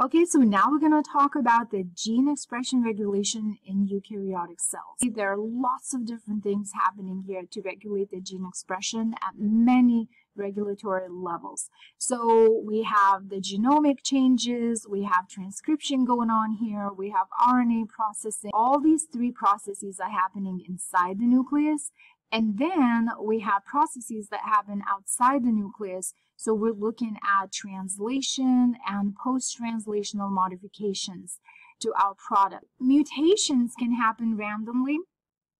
Okay, so now we're going to talk about the gene expression regulation in eukaryotic cells. There are lots of different things happening here to regulate the gene expression at many regulatory levels. So we have the genomic changes, we have transcription going on here, we have RNA processing. All these three processes are happening inside the nucleus. And then we have processes that happen outside the nucleus so we're looking at translation and post-translational modifications to our product. Mutations can happen randomly,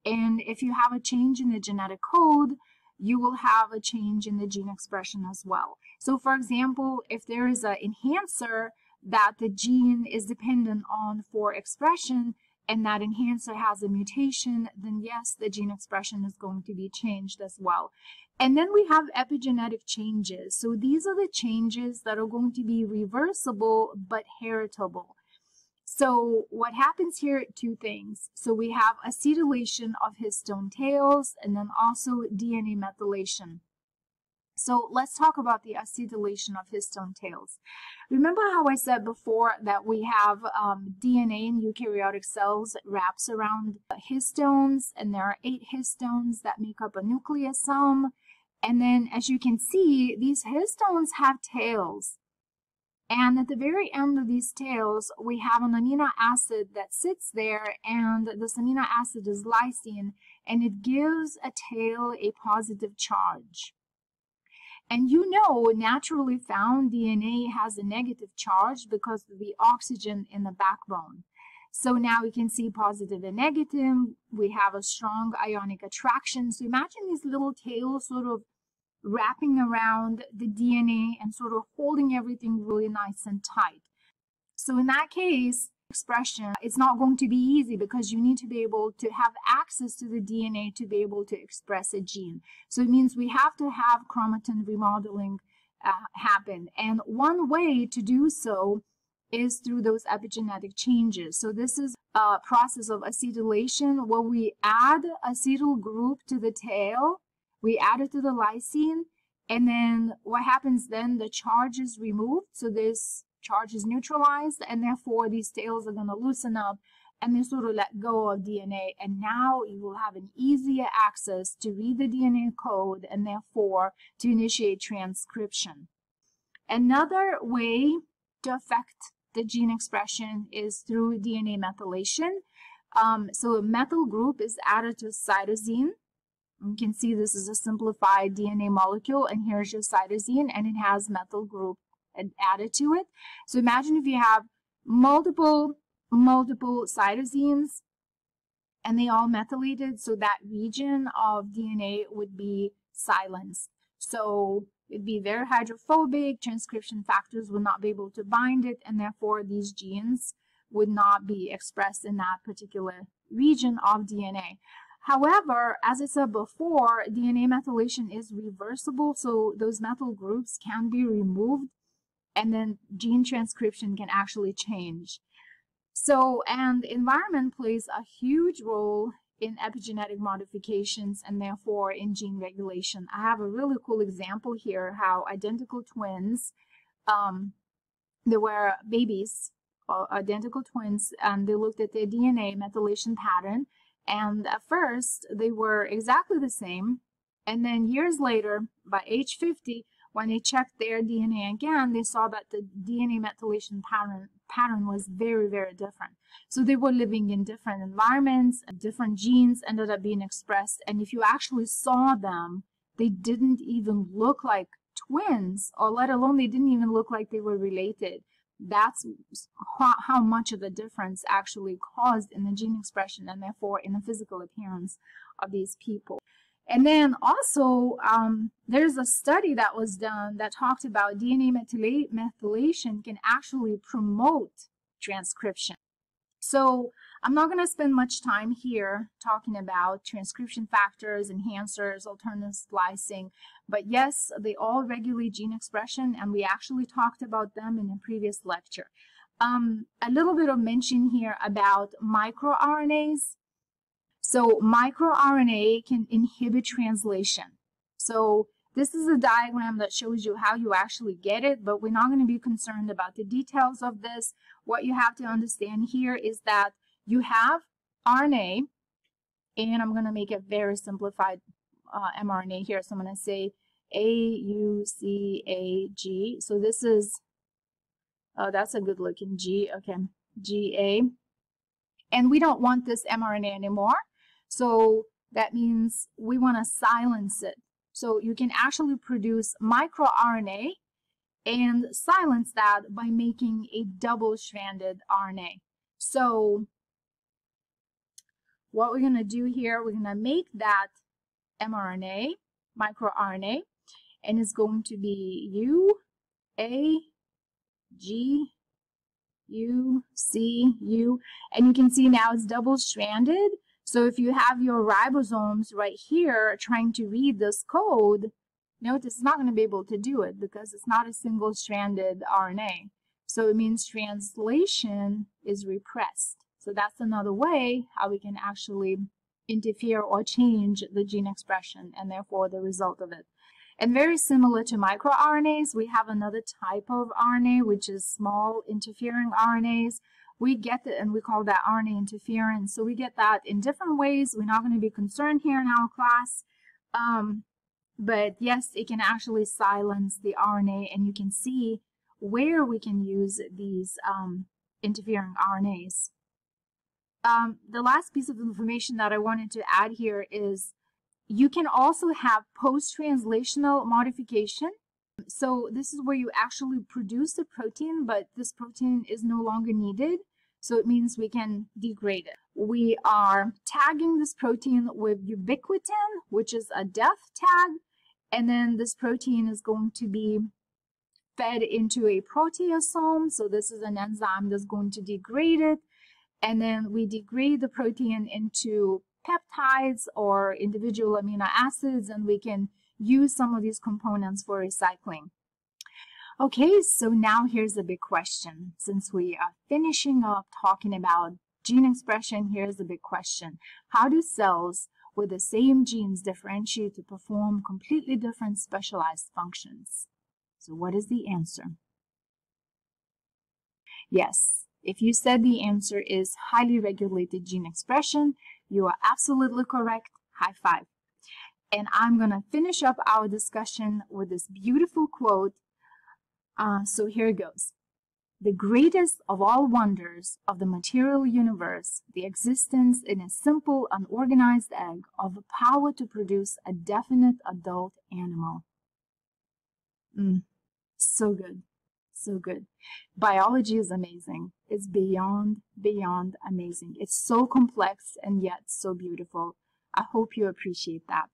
and if you have a change in the genetic code, you will have a change in the gene expression as well. So for example, if there is an enhancer that the gene is dependent on for expression, and that enhancer has a mutation, then yes, the gene expression is going to be changed as well. And then we have epigenetic changes. So these are the changes that are going to be reversible but heritable. So what happens here, two things. So we have acetylation of histone tails and then also DNA methylation. So let's talk about the acetylation of histone tails. Remember how I said before that we have um, DNA in eukaryotic cells wraps around histones and there are eight histones that make up a nucleosome. And then as you can see, these histones have tails. And at the very end of these tails, we have an amino acid that sits there and this amino acid is lysine and it gives a tail a positive charge. And you know, naturally found DNA has a negative charge because of the oxygen in the backbone. So now we can see positive and negative. We have a strong ionic attraction. So imagine these little tails sort of wrapping around the DNA and sort of holding everything really nice and tight. So in that case, expression, it's not going to be easy because you need to be able to have access to the DNA to be able to express a gene. So it means we have to have chromatin remodeling uh, happen. And one way to do so is through those epigenetic changes. So this is a process of acetylation where we add acetyl group to the tail, we add it to the lysine, and then what happens then, the charge is removed. So this charge is neutralized and therefore these tails are going to loosen up and they sort of let go of DNA and now you will have an easier access to read the DNA code and therefore to initiate transcription. Another way to affect the gene expression is through DNA methylation. Um, so a methyl group is added to cytosine. You can see this is a simplified DNA molecule and here's your cytosine and it has methyl group added to it. So imagine if you have multiple, multiple cytosines and they all methylated, so that region of DNA would be silenced. So it'd be very hydrophobic, transcription factors would not be able to bind it, and therefore these genes would not be expressed in that particular region of DNA. However, as I said before, DNA methylation is reversible, so those methyl groups can be removed and then gene transcription can actually change. So, and environment plays a huge role in epigenetic modifications and therefore in gene regulation. I have a really cool example here how identical twins, um, they were babies, uh, identical twins, and they looked at their DNA methylation pattern. And at first, they were exactly the same. And then years later, by age 50, when they checked their DNA again, they saw that the DNA methylation pattern, pattern was very, very different. So they were living in different environments, different genes ended up being expressed. And if you actually saw them, they didn't even look like twins, or let alone they didn't even look like they were related. That's how, how much of the difference actually caused in the gene expression and therefore in the physical appearance of these people. And then also, um, there's a study that was done that talked about DNA methylation can actually promote transcription. So I'm not going to spend much time here talking about transcription factors, enhancers, alternative splicing, but yes, they all regulate gene expression, and we actually talked about them in a previous lecture. Um, a little bit of mention here about microRNAs. So microRNA can inhibit translation. So This is a diagram that shows you how you actually get it, but we're not going to be concerned about the details of this. What you have to understand here is that you have RNA, and I'm going to make it very simplified uh, mRNA here. So I'm going to say A-U-C-A-G. So this is, oh, that's a good looking G. Okay, G-A. And we don't want this mRNA anymore. So that means we want to silence it. So you can actually produce microRNA and silence that by making a double-stranded RNA. So what we're going to do here, we're going to make that mRNA, microRNA, and it's going to be U, A, G, U, C, U, and you can see now it's double-stranded. So if you have your ribosomes right here trying to read this code, notice it's not going to be able to do it because it's not a single-stranded RNA. So it means translation is repressed. So that's another way how we can actually interfere or change the gene expression and therefore the result of it. And very similar to microRNAs, we have another type of RNA, which is small interfering RNAs. We get it and we call that RNA interference. So we get that in different ways. We're not going to be concerned here in our class. Um, but yes, it can actually silence the RNA and you can see where we can use these um, interfering RNAs. Um, the last piece of information that I wanted to add here is you can also have post-translational modification. So this is where you actually produce the protein, but this protein is no longer needed. So it means we can degrade it. We are tagging this protein with ubiquitin, which is a death tag. And then this protein is going to be fed into a proteasome. So this is an enzyme that's going to degrade it and then we degrade the protein into peptides or individual amino acids, and we can use some of these components for recycling. Okay, so now here's a big question. Since we are finishing up talking about gene expression, here's a big question. How do cells with the same genes differentiate to perform completely different specialized functions? So what is the answer? Yes, if you said the answer is highly regulated gene expression, you are absolutely correct. High five. And I'm going to finish up our discussion with this beautiful quote. Uh, so here it goes. The greatest of all wonders of the material universe, the existence in a simple, unorganized egg of the power to produce a definite adult animal. Mm, so good so good. Biology is amazing. It's beyond, beyond amazing. It's so complex and yet so beautiful. I hope you appreciate that.